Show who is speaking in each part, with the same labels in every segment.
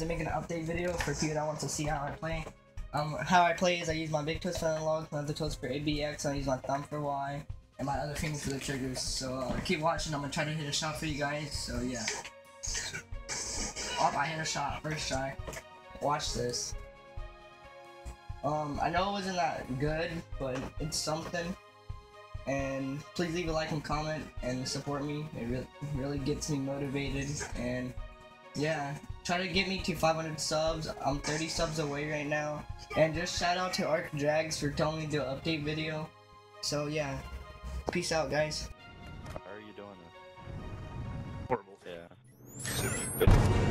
Speaker 1: to make an update video for people that want to see how I play. Um, how I play is I use my big toes for analog, my other toes for ABX, I use my thumb for Y, and my other finger for the triggers. So uh, keep watching, I'm gonna try to hit a shot for you guys, so yeah. Oh, I hit a shot, first try. Watch this. Um, I know it wasn't that good, but it's something. And please leave a like and comment and support me. It really, really gets me motivated. And yeah, try to get me to 500 subs. I'm 30 subs away right now. And just shout out to Arc Drags for telling me to update video. So yeah, peace out, guys.
Speaker 2: How are you doing this?
Speaker 3: Horrible.
Speaker 2: Yeah.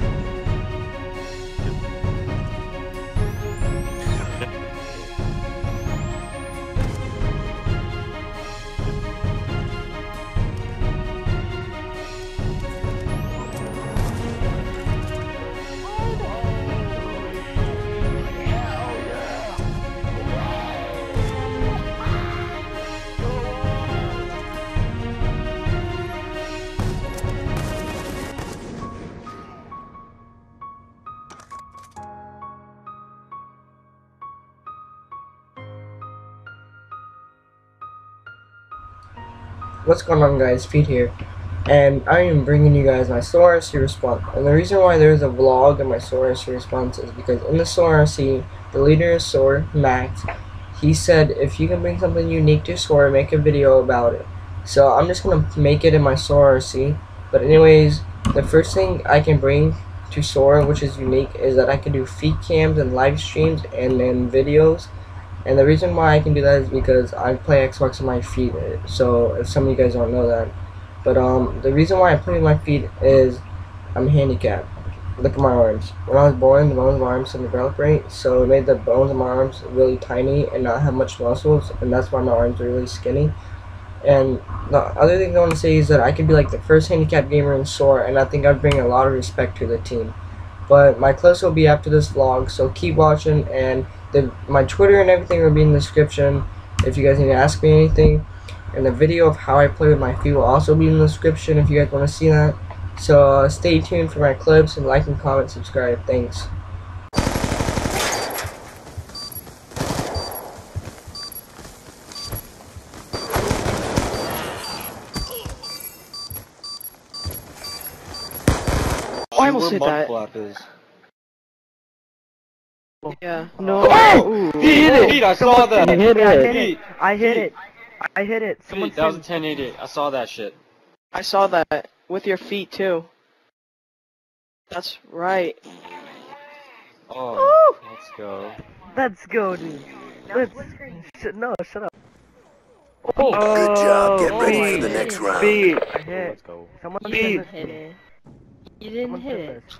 Speaker 4: What's going on guys, Pete here, and I am bringing you guys my Solar response. And the reason why there's a vlog of my Solar response is because in the RC, the leader is Soar, Max, he said if you can bring something unique to Soar, make a video about it. So I'm just going to make it in my Solar but anyways, the first thing I can bring to Soar, which is unique, is that I can do feed cams and live streams and then videos and the reason why I can do that is because I play Xbox on my feet. So if some of you guys don't know that, but um, the reason why I play my feet is I'm handicapped. Look at my arms. When I was born, the bones of my arms didn't develop right, so it made the bones of my arms really tiny and not have much muscles, and that's why my arms are really skinny. And the other thing I want to say is that I could be like the first handicapped gamer in SOAR, and I think I'd bring a lot of respect to the team. But my clips will be after this vlog, so keep watching and the, my Twitter and everything will be in the description if you guys need to ask me anything. And the video of how I play with my feet will also be in the description if you guys want to see that. So uh, stay tuned for my clips and like and comment, subscribe. Thanks.
Speaker 5: I almost hit that.
Speaker 2: Flappers.
Speaker 5: Yeah. No.
Speaker 2: Oh!
Speaker 5: Ooh.
Speaker 2: He hit it! Pete, I saw that!
Speaker 5: I hit it. I hit it. I hit it. I hit it. Someone
Speaker 2: Pete, that was a 1080. I saw that shit.
Speaker 5: I saw that with your feet too. That's right.
Speaker 2: Oh, let's go.
Speaker 5: Let's go, dude. Let's. Sh- no, shut up. Oh.
Speaker 6: Good job. Get ready for the next round.
Speaker 5: Pete. I hit.
Speaker 2: Let's go.
Speaker 5: Someone
Speaker 7: You didn't hit it. You didn't
Speaker 5: Someone
Speaker 7: hit
Speaker 5: said
Speaker 7: it.
Speaker 5: this.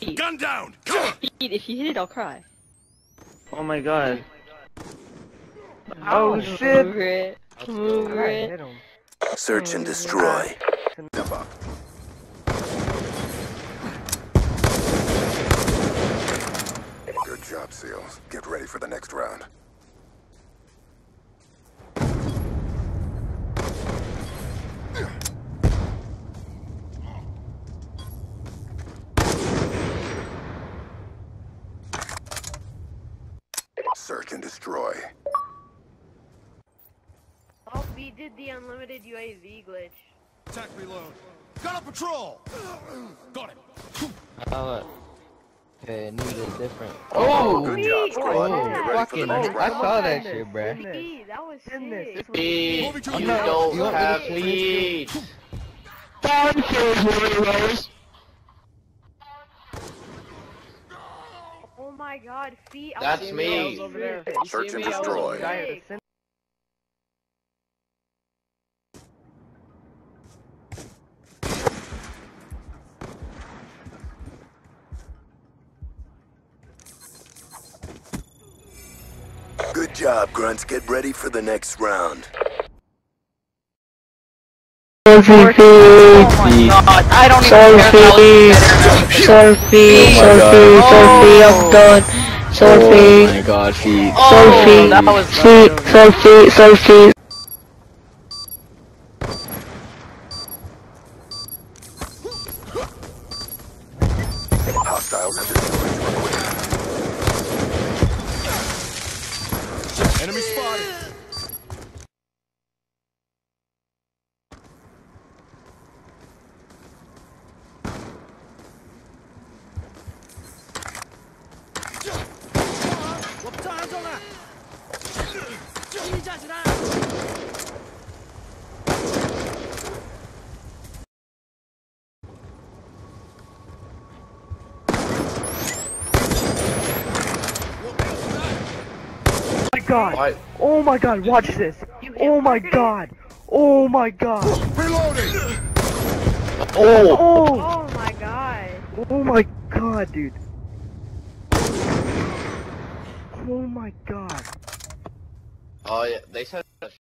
Speaker 7: Pete,
Speaker 6: Gun down.
Speaker 7: Pete, if you hit it, I'll cry.
Speaker 5: Oh my god.
Speaker 7: Oh,
Speaker 5: Oh shit.
Speaker 7: Over it.
Speaker 2: Let's
Speaker 7: Come
Speaker 2: go.
Speaker 7: over
Speaker 5: Alright,
Speaker 7: it.
Speaker 6: Search and destroy. Step up. Good job, SEALs. Get ready for the next round. Search and destroy.
Speaker 8: Oh, we did the unlimited UAV glitch.
Speaker 6: Attack reload. Gun patrol. Got it.
Speaker 9: Uh, okay, need it different.
Speaker 6: Oh, good job, squad.
Speaker 8: oh,
Speaker 6: Get ready for the
Speaker 9: fucking-
Speaker 6: next
Speaker 9: I saw that shit,
Speaker 5: this,
Speaker 9: bruh.
Speaker 5: send this.
Speaker 8: Pete, that was sick.
Speaker 5: This was
Speaker 2: Pete,
Speaker 6: Moving to
Speaker 2: you
Speaker 6: you.
Speaker 2: don't
Speaker 9: You want
Speaker 2: have
Speaker 9: me
Speaker 2: feet.
Speaker 8: My god, feet.
Speaker 2: That's me.
Speaker 5: over there.
Speaker 6: Search and
Speaker 5: I
Speaker 6: destroy.
Speaker 5: tired of sending-
Speaker 6: Good job, Grunts. Get ready for the next round.
Speaker 5: Sophie,
Speaker 7: I don't
Speaker 5: Sophie, Sophie, Sophie, Sophie, I'm done. Sophie,
Speaker 9: Oh my god, feet.
Speaker 5: Sophie,
Speaker 7: that was
Speaker 5: Sophie,
Speaker 3: my god! Oh my god, watch this! Oh my god! Oh my god!
Speaker 10: Reloading.
Speaker 11: Oh!
Speaker 3: Oh!
Speaker 8: Oh my god.
Speaker 3: Oh my god, dude! Oh my god!
Speaker 11: Oh yeah, they said